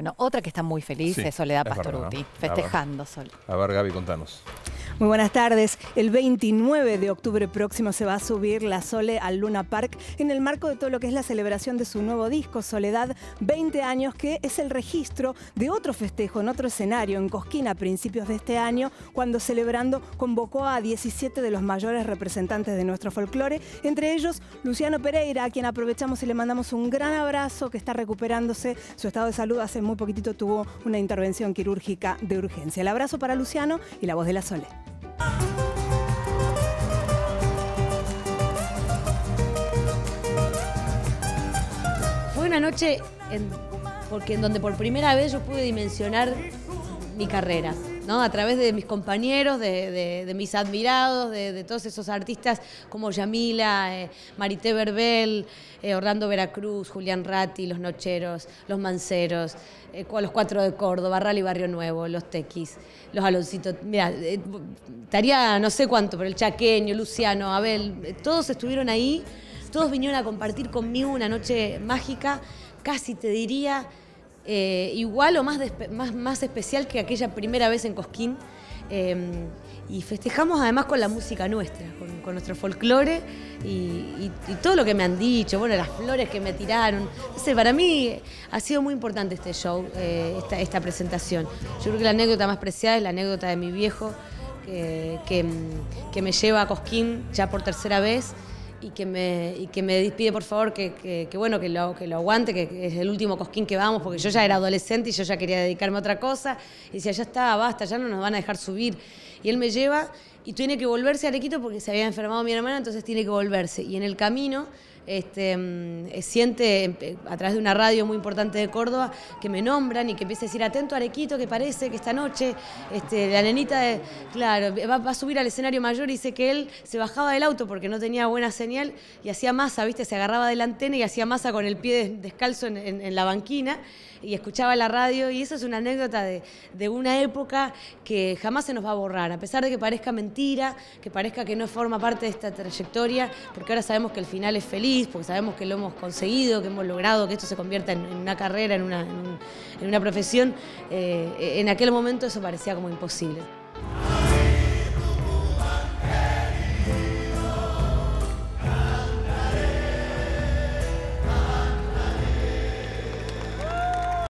Bueno, otra que está muy feliz Sí, es Soledad es verdad, Pastoruti, ¿no? festejando Sol. A ver, Gaby, contanos. Muy buenas tardes. El 29 de octubre próximo se va a subir la Sole al Luna Park en el marco de todo lo que es la celebración de su nuevo disco, Soledad 20 años, que es el registro de otro festejo en otro escenario, en Cosquín, a principios de este año, cuando celebrando convocó a 17 de los mayores representantes de nuestro folclore, entre ellos Luciano Pereira, a quien aprovechamos y le mandamos un gran abrazo, que está recuperándose. Su estado de salud hace muy poquitito tuvo una intervención quirúrgica de urgencia. El abrazo para Luciano y la voz de la Sole. Fue una noche en, porque en donde por primera vez yo pude dimensionar mi carrera, ¿no? A través de mis compañeros, de, mis admirados, de, todos esos artistas como Yamila, eh, Marité Verbel, eh, Orlando Veracruz, Julián Ratti, Los Nocheros, Los Manceros, eh, los Cuatro de Córdoba, Rally Barrio Nuevo, Los Tequis, Los Aloncitos. Mira, estaría no sé cuánto, pero el Chaqueño, Luciano, Abel, todos estuvieron ahí. Todos vinieron a compartir conmigo una noche mágica, casi te diría eh, igual o más, más, más especial que aquella primera vez en Cosquín. Eh, y festejamos además con la música nuestra, con, nuestro folclore y, todo lo que me han dicho, bueno, las flores que me tiraron. No para mí ha sido muy importante este show, eh, esta, esta presentación. Yo creo que la anécdota más preciada es la anécdota de mi viejo, que, que me lleva a Cosquín ya por tercera vez y que me, y que me despide por favor que, que- bueno que lo, que lo aguante, que, que es el último cosquín que vamos, porque yo ya era adolescente y yo ya quería dedicarme a otra cosa. Y decía, ya está, basta, ya no nos van a dejar subir. Y él me lleva y tiene que volverse a Arequito porque se había enfermado mi hermana, entonces tiene que volverse. Y en el camino este, mm, eh, siente eh, a través de una radio muy importante de Córdoba que me nombran y que empieza a decir atento Arequito que parece que esta noche este, la nenita claro va, a subir al escenario mayor y dice que él se bajaba del auto porque no tenía buena señal y hacía masa, viste, se agarraba de la antena y hacía masa con el pie des- descalzo en, la banquina y escuchaba la radio. Y eso es una anécdota de, una época que jamás se nos va a borrar, a pesar de que parezca mentira, que parezca que no forma parte de esta trayectoria, porque ahora sabemos que el final es porque sabemos que lo hemos conseguido, que hemos logrado que esto se convierta en, una carrera, en una, en un- en una profesión, eh, en aquel momento eso parecía como imposible.